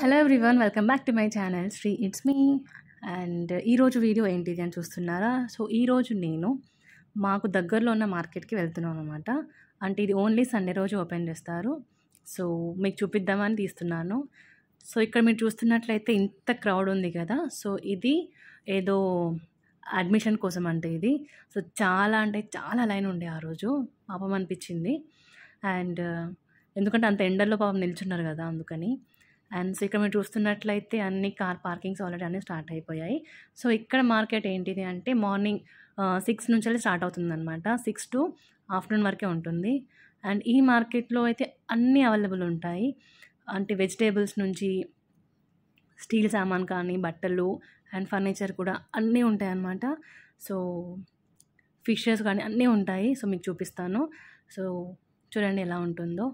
Hello everyone welcome back to my channel Sri it's me and ఈరోజు video ఏంటిది అని చూస్తున్నారా? సో ఈరోజు నేను మాకు దగ్గరలో ఉన్న మార్కెట్కి వెళ్తున్నాను అనమాట అంటే ఇది ఓన్లీ సండే రోజు ఓపెన్ చేస్తారు. సో మీకు చూపిద్దామని తీస్తున్నాను. సో ఇక్కడ మీరు చూస్తున్నట్లయితే ఇంత క్రౌడ్ ఉంది కదా. సో ఇది ఏదో అడ్మిషన్ కోసం అంటే ఇది. సో చాలా అంటే చాలా లైన్ ఉండే ఆ రోజు. పాపం అనిపించింది. అండ్ ఎందుకంటే అంత ఎండల్లో పాపం నిల్చున్నారు కదా అందుకని. అండ్ సో ఇక్కడ మీరు చూస్తున్నట్లయితే అన్ని కార్ పార్కింగ్స్ ఆల్రెడీ అన్నీ స్టార్ట్ అయిపోయాయి. సో ఇక్కడ మార్కెట్ ఏంటిది అంటే మార్నింగ్ సిక్స్ నుంచి వెళ్ళి స్టార్ట్ అవుతుందన్నమాట. సిక్స్ టు ఆఫ్టర్నూన్ వరకే ఉంటుంది. అండ్ ఈ మార్కెట్లో అయితే అన్నీ అవైలబుల్ ఉంటాయి. అంటే వెజిటేబుల్స్ నుంచి స్టీల్ సామాన్ కానీ బట్టలు అండ్ ఫర్నిచర్ కూడా అన్నీ ఉంటాయి అన్నమాట సో ఫిషెస్ కానీ అన్నీ ఉంటాయి. సో మీకు చూపిస్తాను. సో చూడండి ఎలా ఉంటుందో.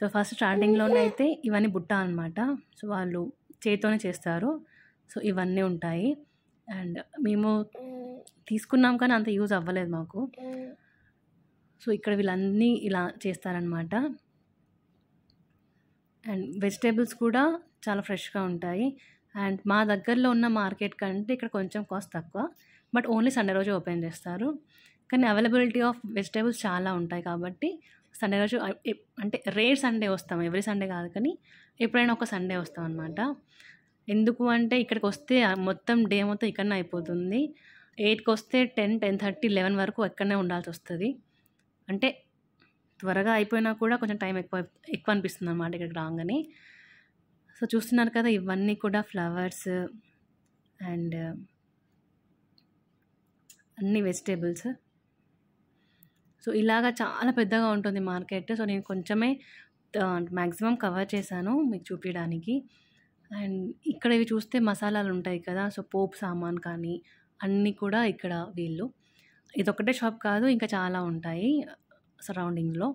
సో ఫస్ట్ స్టార్టింగ్లోనే అయితే ఇవన్నీ బుట్ట అనమాట సో వాళ్ళు చేతితోనే చేస్తారు. సో ఇవన్నీ ఉంటాయి. అండ్ మేము తీసుకున్నాం కానీ అంత యూజ్ అవ్వలేదు మాకు. సో ఇక్కడ వీళ్ళన్నీ ఇలా చేస్తారనమాట అండ్ వెజిటేబుల్స్ కూడా చాలా ఫ్రెష్గా ఉంటాయి. అండ్ మా దగ్గరలో ఉన్న మార్కెట్ కంటే ఇక్కడ కొంచెం కాస్ట్ తక్కువ. బట్ ఓన్లీ సండే రోజు ఓపెన్ చేస్తారు. కానీ అవైలబిలిటీ ఆఫ్ వెజిటేబుల్స్ చాలా ఉంటాయి కాబట్టి సండే రోజు అంటే రేర్ సండే వస్తాం. ఎవ్రీ సండే కాదు కానీ ఎప్పుడైనా ఒక సండే వస్తాం అనమాట ఎందుకు అంటే ఇక్కడికి వస్తే మొత్తం డే మొత్తం ఇక్కడనే అయిపోతుంది. ఎయిట్కి వస్తే టెన్ టెన్ థర్టీ లెవెన్ వరకు ఎక్కడనే ఉండాల్సి వస్తుంది. అంటే త్వరగా అయిపోయినా కూడా కొంచెం టైం ఎక్కువ ఎక్కువ అనిపిస్తుంది అనమాట ఇక్కడికి రాగానే. సో చూస్తున్నారు కదా ఇవన్నీ కూడా ఫ్లవర్స్ అండ్ అన్ని వెజిటేబుల్స్. సో ఇలాగా చాలా పెద్దగా ఉంటుంది మార్కెట్. సో నేను కొంచెమే మ్యాక్సిమం కవర్ చేశాను మీకు చూపించడానికి అండ్ ఇక్కడ ఇవి చూస్తే మసాలాలు ఉంటాయి కదా సో పోపు సామాన్ కానీ అన్నీ కూడా ఇక్కడ వీళ్ళు. ఇదొక్కటే షాప్ కాదు ఇంకా చాలా ఉంటాయి సరౌండింగ్లో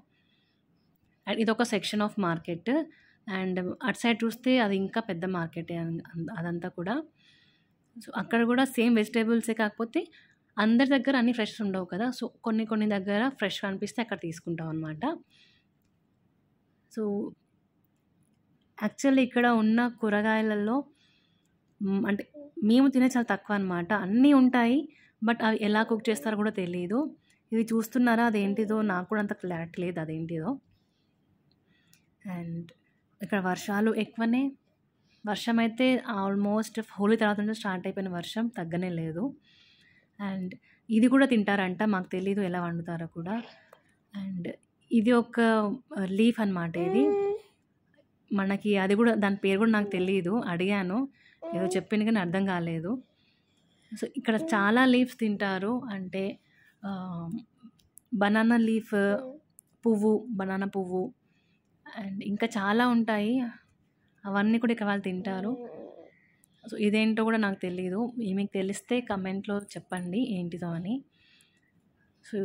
అండ్ ఇదొక సెక్షన్ ఆఫ్ మార్కెట్. అండ్ అటు సైడ్ చూస్తే అది ఇంకా పెద్ద మార్కెటే అదంతా కూడా. సో అక్కడ కూడా సేమ్ వెజిటేబుల్సే కాకపోతే అందరి దగ్గర అన్ని ఫ్రెష్ ఉండవు కదా. సో కొన్ని కొన్ని దగ్గర ఫ్రెష్ అనిపిస్తే అక్కడ తీసుకుంటాం అనమాట సో యాక్చువల్లీ ఇక్కడ ఉన్న కూరగాయలలో అంటే మేము తినే చాలా తక్కువ అనమాట అన్నీ ఉంటాయి బట్ అవి ఎలా కుక్ చేస్తారో కూడా తెలియదు ఇది చూస్తున్నారా అదేంటిదో నాకు కూడా అంత క్లారిటీ లేదు అదేంటిదో. అండ్ ఇక్కడ వర్షాలు ఎక్కువనే. వర్షం అయితే ఆల్మోస్ట్ హోలీ తర్వాత నుంచి స్టార్ట్ అయిపోయిన వర్షం తగ్గనే లేదు. అండ్ ఇది కూడా తింటారంట మాకు తెలీదు ఎలా వండుతారో కూడా. అండ్ ఇది ఒక లీఫ్ అన్నమాట ఇది. మనకి అది కూడా దాని పేరు కూడా నాకు తెలియదు అడిగాను. ఏదో చెప్పింది కానీ అర్థం కాలేదు. సో ఇక్కడ చాలా లీవ్స్ తింటారు. అంటే బనానా లీఫ్ పువ్వు బనానా పువ్వు అండ్ ఇంకా చాలా ఉంటాయి. అవన్నీ కూడా ఇక్కడ వాళ్ళు తింటారు. సో ఇదేంటో కూడా నాకు తెలియదు మీకు తెలిస్తే కమెంట్లో చెప్పండి ఏంటిదో అని. సో